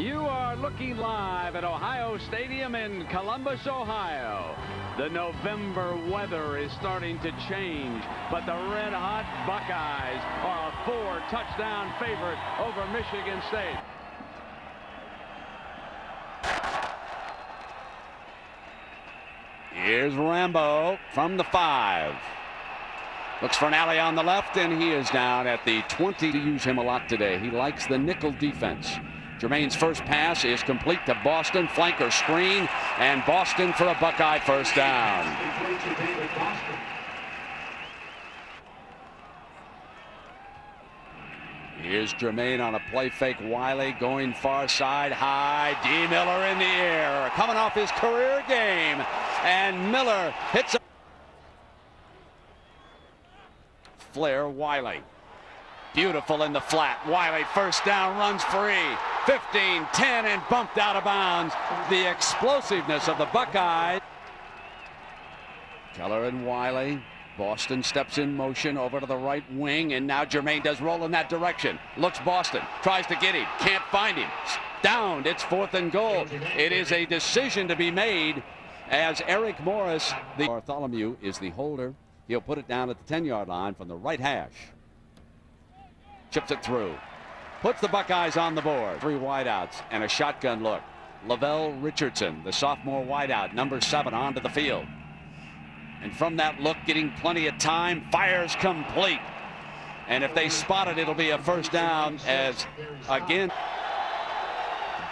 You are looking live at Ohio Stadium in Columbus, Ohio. The November weather is starting to change, but the red-hot Buckeyes are a four-touchdown favorite over Michigan State. Here's Rambo from the five. Looks for an alley on the left, and he is down at the 20 to use him a lot today. He likes the nickel defense. Germaine's first pass is complete to Boston. Flanker screen, and Boston for a Buckeye first down. Here's Germaine on a play fake. Wiley going far side high. D. Miller in the air. Coming off his career game. And Miller hits a flare Wiley. Beautiful in the flat. Wiley first down runs free. 15, 10 and bumped out of bounds. The explosiveness of the Buckeyes. Keller and Wiley Boston steps in motion over to the right wing, and now Germaine does roll in that direction. Looks Boston, tries to get him, can't find him. Downed, it's fourth and goal. It is a decision to be made as Eric Morris, the Bartholomew, is the holder. He'll put it down at the 10-yard line from the right hash. Chips it through. Puts the Buckeyes on the board. Three wideouts and a shotgun look. Lavaile Richardson, the sophomore wideout, number seven, onto the field. And from that look, getting plenty of time, fires complete. And if they spot it, it'll be a first down as, again,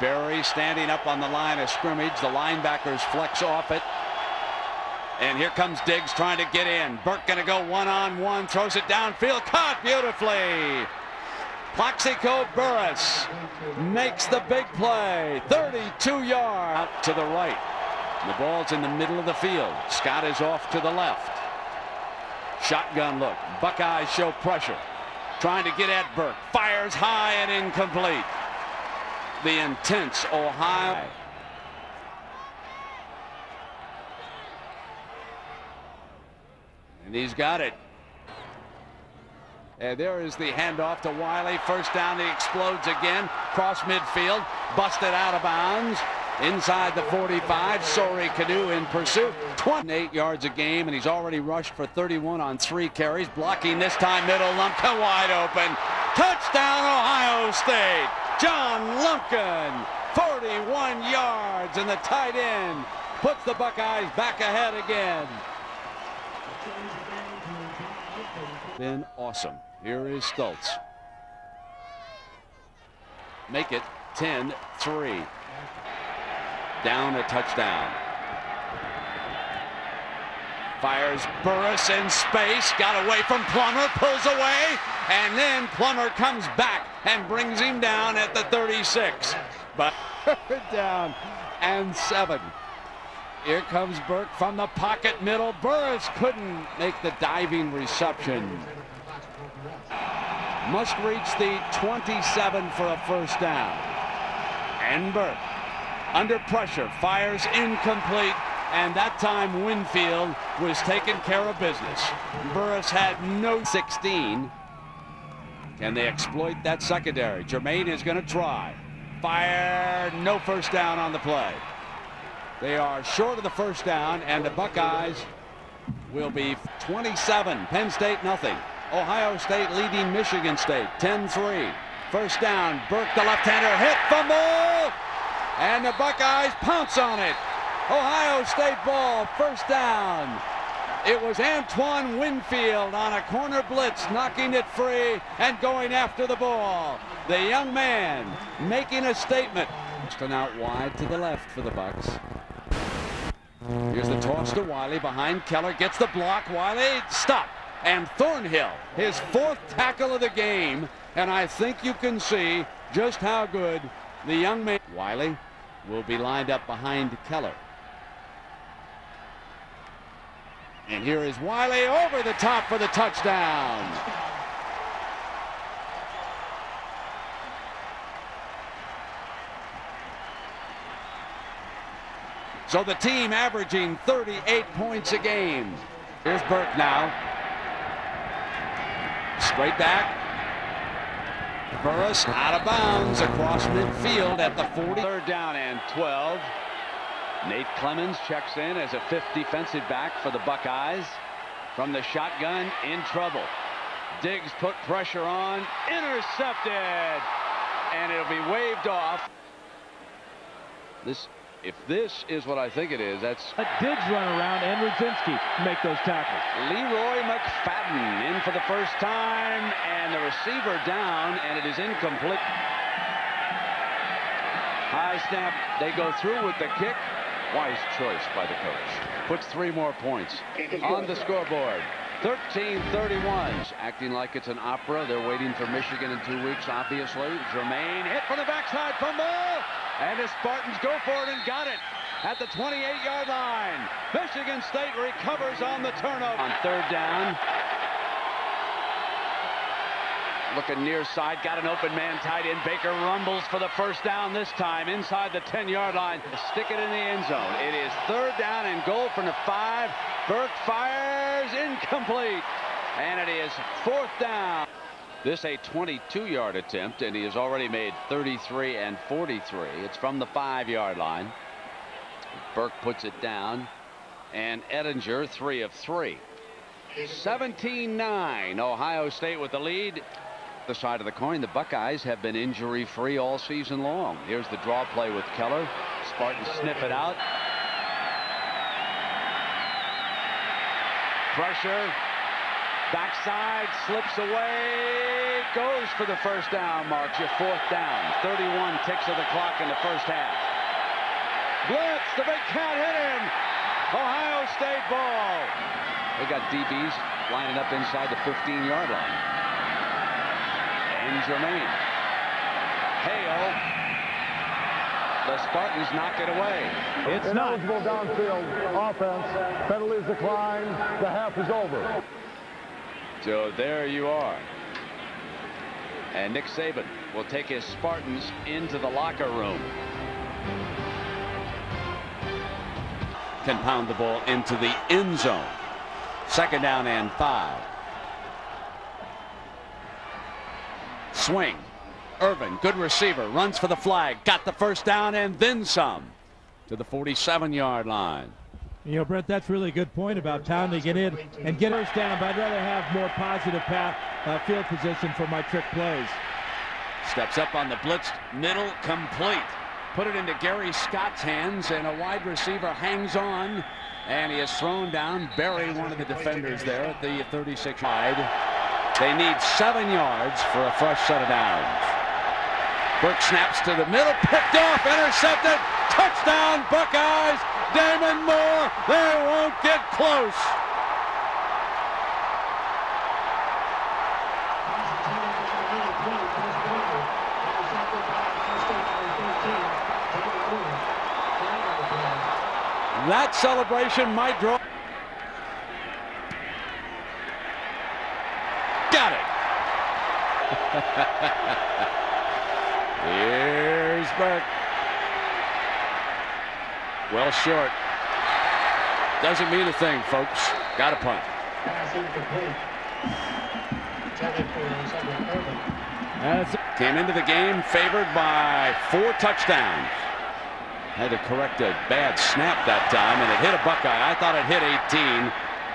Barry standing up on the line of scrimmage. The linebackers flex off it. And here comes Diggs trying to get in. Burke going to go one-on-one, -on -one, throws it downfield, caught beautifully. Plaxico Burress makes the big play. 32 yards out to the right. The ball's in the middle of the field. Scott is off to the left. Shotgun look. Buckeyes show pressure. Trying to get at Burke. Fires high and incomplete. The intense Ohio. And he's got it. And there is the handoff to Wiley. First down, he explodes again. Cross midfield. Busted out of bounds. Inside the 45, Sori Canoe in pursuit. 28 yards a game, and he's already rushed for 31 on three carries. Blocking this time, middle, Lumpkin wide open. Touchdown, Ohio State. John Lumpkin, 41 yards, and the tight end puts the Buckeyes back ahead again. Been awesome. Here is Stultz. Make it 10-3 down a touchdown. Fires Burress in space, got away from Plummer, pulls away, and then Plummer comes back and brings him down at the 36. But down and seven. Here comes Burke from the pocket middle. Burress couldn't make the diving reception. Must reach the 27 for a first down. And Burke under pressure, fires incomplete, and that time Winfield was taking care of business. Burress had no 16. Can they exploit that secondary? Germaine is going to try. Fire, no first down on the play. They are short of the first down, and the Buckeyes will be 27. Penn State, nothing. Ohio State leading Michigan State, 10-3. First down, Burke, the left-hander, hit, fumble! And the Buckeyes pounce on it. Ohio State ball, first down. It was Antoine Winfield on a corner blitz, knocking it free and going after the ball. The young man making a statement. Austin out wide to the left for the Bucks. Here's the toss to Wiley behind Keller. Gets the block. Wiley, stop. And Thornhill, his fourth tackle of the game. And I think you can see just how good the young man. Wiley will be lined up behind Keller. And here is Wiley over the top for the touchdown. So the team averaging 38 points a game. Here's Burke now. Straight back. Burress out of bounds across midfield at the 40. Third down and 12. Nate Clements checks in as a fifth defensive back for the Buckeyes. From the shotgun, in trouble. Diggs put pressure on, intercepted, and it'll be waved off. This, if this is what I think it is, that's a Diggs run around and Rudzinski make those tackles. Leroy McFadden in for the first time, and the receiver down, and it is incomplete. High snap. They go through with the kick. Wise choice by the coach. Puts three more points on the scoreboard. 13-31. Acting like it's an opera. They're waiting for Michigan in two weeks, obviously. Germaine hit from the backside fumble. And the Spartans go for it and got it at the 28-yard line. Michigan State recovers on the turnover. On third down, Looking near side, got an open man tight end. Baker rumbles for the first down this time inside the 10-yard line. Stick it in the end zone. It is third down and goal from the five. Burke fires incomplete. And it is fourth down. This a 22-yard attempt, and he has already made 33 and 43. It's from the five-yard line. Burke puts it down, and Edinger three of three. 17-9. Ohio State with the lead the side of the coin, the Buckeyes have been injury free all season long. Here's the draw play with Keller. Spartans sniff it out. Pressure. Backside slips away. Goes for the first down. Marks your fourth down. 31 ticks of the clock in the first half. Blitz. The big cat hit him. Ohio State ball. They got DBs lining up inside the 15 yard line and Germaine. Hale. The Spartans knock it away. It's Ineligible not. downfield offense. Penalties declined. The half is over. So there you are. And Nick Saban will take his Spartans into the locker room. Can pound the ball into the end zone. Second down and five. Swing. Irvin, good receiver, runs for the flag, got the first down and then some to the 47 yard line. You know, Brent, that's really a good point about pounding it in and get first down, but I'd rather have more positive path, uh, field position for my trick plays. Steps up on the blitz, middle complete. Put it into Gari Scott's hands, and a wide receiver hangs on, and he is thrown down. Barry, one of the defenders there at the 36 wide. They need seven yards for a fresh set of downs. Burke snaps to the middle, picked off, intercepted, touchdown Buckeyes. Damon Moore, they won't get close. That celebration might draw. Got it. Here's Burke. Well short. Doesn't mean a thing, folks. Got a punt. Came into the game favored by four touchdowns. Had to correct a bad snap that time, and it hit a Buckeye. I thought it hit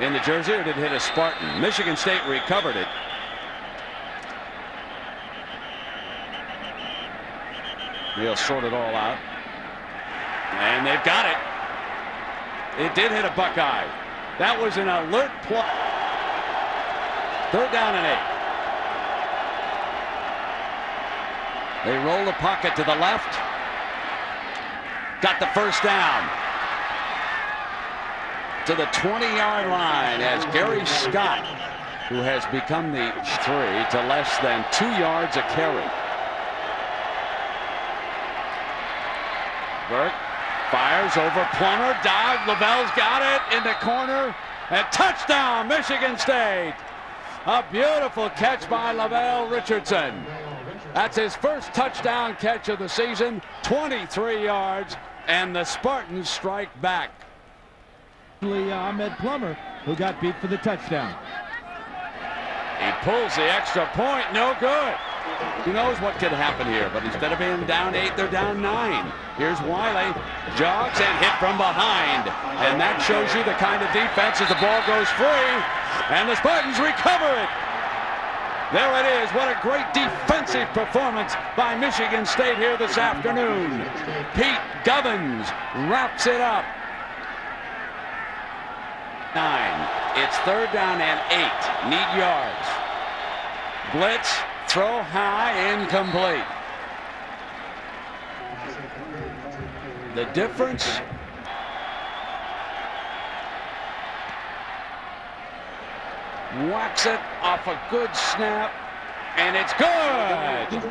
18 in the jersey, or did it hit a Spartan? Michigan State recovered it. They'll sort it all out. And they've got it. It did hit a Buckeye. That was an alert play. Third down and eight. They roll the pocket to the left. Got the first down. To the 20-yard line as Gari Scott, who has become the three to less than two yards a carry. Burke fires over Plummer. Dive. Lavaile's got it in the corner. And touchdown, Michigan State. A beautiful catch by Lavaile Richardson. That's his first touchdown catch of the season. 23 yards. And the Spartans strike back. Ahmed Plummer, who got beat for the touchdown. He pulls the extra point. No good. Who knows what could happen here, but instead of being down eight, they're down nine. Here's Wiley, jogs and hit from behind. And that shows you the kind of defense as the ball goes free. And the Spartans recover it. There it is. What a great defensive performance by Michigan State here this afternoon. Pete Govins wraps it up. Nine. It's third down and eight. Need yards. Blitz Throw high, incomplete. The difference whacks it off a good snap, and it's good.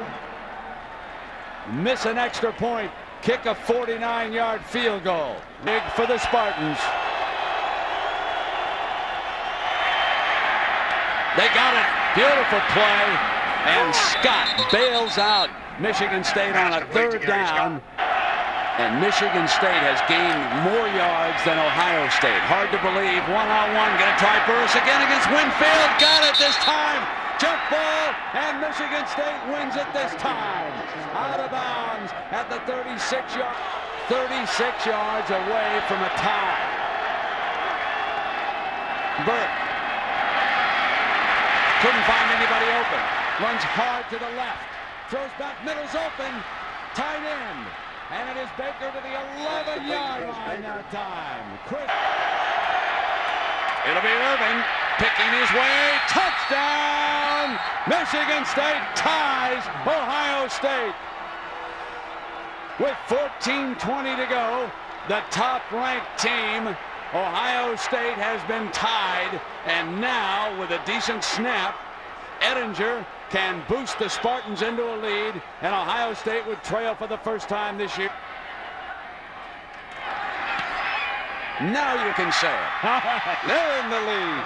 Miss an extra point, kick a 49-yard field goal. Big for the Spartans. They got it. Beautiful play. And Scott bails out Michigan State on a third down. And Michigan State has gained more yards than Ohio State. Hard to believe. One-on-one. Going to try Burress again against Winfield. Got it this time. Jump ball. And Michigan State wins it this time. Out of bounds at the 36 yard. 36 yards away from a tie. Burke couldn't find anybody open. Runs hard to the left. Throws back, middle's open. Tight end. And it is Baker to the 11-yard line that time. Chris. It'll be Irvin picking his way. Touchdown! Michigan State ties Ohio State. With 14.20 to go, the top-ranked team, Ohio State, has been tied. And now, with a decent snap, Edinger can boost the Spartans into a lead, and Ohio State would trail for the first time this year. Now you can say it. They're in the lead.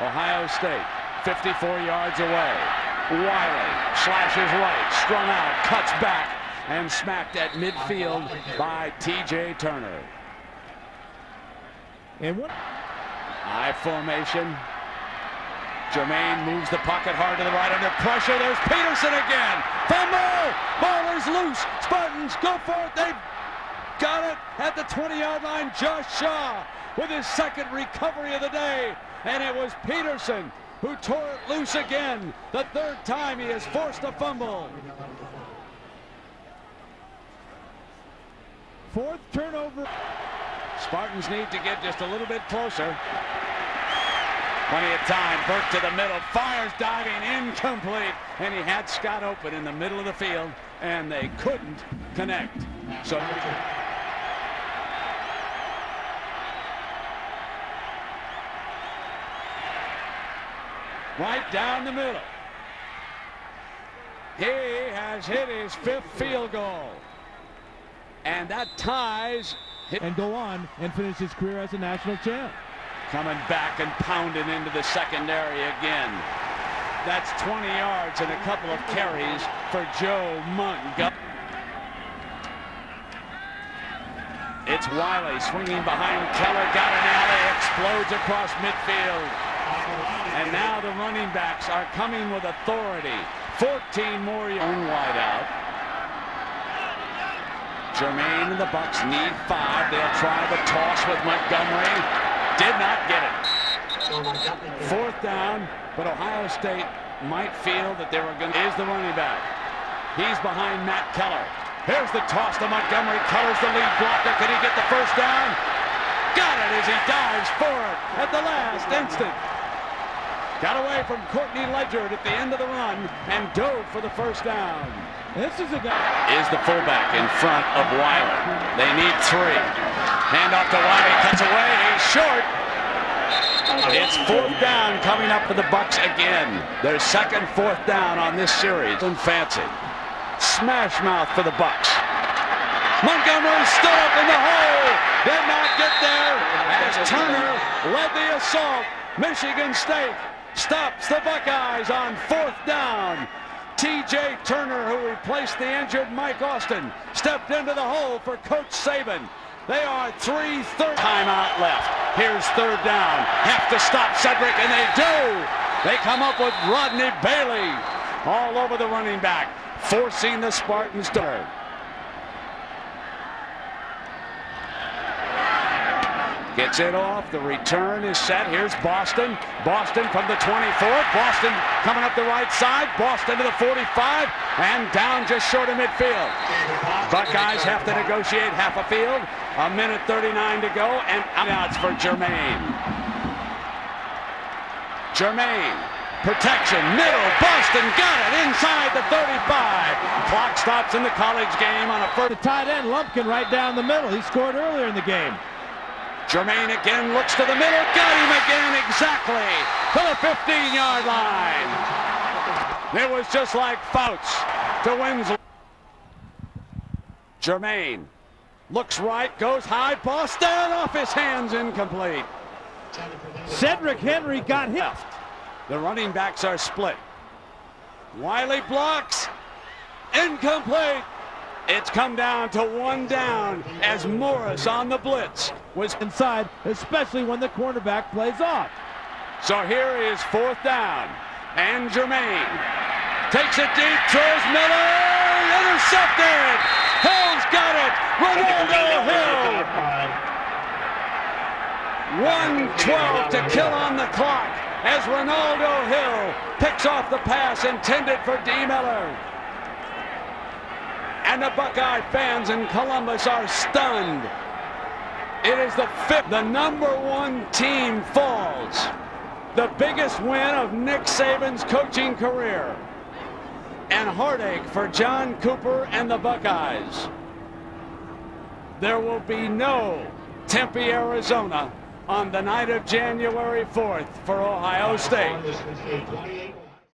Ohio State, 54 yards away. Wiley slashes right, strung out, cuts back, and smacked at midfield by T.J. Turner. And what? High formation. Germaine moves the pocket hard to the right under pressure. There's Peterson again. Fumble! Ball is loose. Spartans go for it. They've got it at the 20-yard line. Josh Shaw with his second recovery of the day. And it was Peterson who tore it loose again. The third time he has forced a fumble. Fourth turnover. Spartans need to get just a little bit closer. Plenty of time. Burke to the middle. Fires diving incomplete. And he had Scott open in the middle of the field. And they couldn't connect. So. Right down the middle. He has hit his fifth field goal. And that ties. And go on and finish his career as a national champ. Coming back and pounding into the secondary again. That's 20 yards and a couple of carries for Joe Montgomery. It's Wiley swinging behind Keller, got an alley, explodes across midfield. And now the running backs are coming with authority. 14 more own wide out. Germaine and the Bucks need five. They'll try the toss with Montgomery. Did not get it. Fourth down, but Ohio State might feel that they were going to... Is the running back. He's behind Matt Keller. Here's the toss to Montgomery. Keller's the lead blocker. Can he get the first down? Got it as he dives for it at the last instant. Got away from Courtney Ledyard at the end of the run and dove for the first down. This is a guy. Is the fullback in front of Wiley. They need three. Hand off to Wiley. Cuts away. He's short. It's fourth down coming up for the Bucks again. Their second fourth down on this series. And fancy. Smash mouth for the Bucks. Montgomery stood up in the hole. Did not get there as Turner led the assault. Michigan State stops the Buckeyes on fourth down. T.J. Turner, who replaced the injured Mike Austin, stepped into the hole for Coach Saban. They are three third timeout left. Here's third down. Have to stop Cedric, and they do. They come up with Rodney Bailey all over the running back, forcing the Spartans to. Gets it off. The return is set. Here's Boston. Boston from the 24th. Boston coming up the right side. Boston to the 45 and down just short of midfield. Buckeyes have to negotiate half a field. A minute 39 to go and outs for Germaine. Germaine. Protection, middle, Boston got it inside the 35. Clock stops in the college game on a first. The tight end, Lumpkin, right down the middle. He scored earlier in the game. Germaine again looks to the middle. Got him again exactly to the 15-yard line. It was just like Fouts to Winslow. Germaine looks right, goes high. Boston off his hands, incomplete. Cedric Henry got hit. The running backs are split. Wiley blocks. Incomplete. It's come down to one down as Morris on the blitz was inside, especially when the cornerback plays off. So here is fourth down. And Germaine takes it deep, throws Miller, intercepted. Hill's got it. Renaldo Hill. 112 to kill on the clock as Renaldo Hill picks off the pass intended for D. Miller and the Buckeye fans in Columbus are stunned. It is the fifth, the number one team falls. The biggest win of Nick Saban's coaching career. And heartache for John Cooper and the Buckeyes. There will be no Tempe, Arizona on the night of January 4th for Ohio State.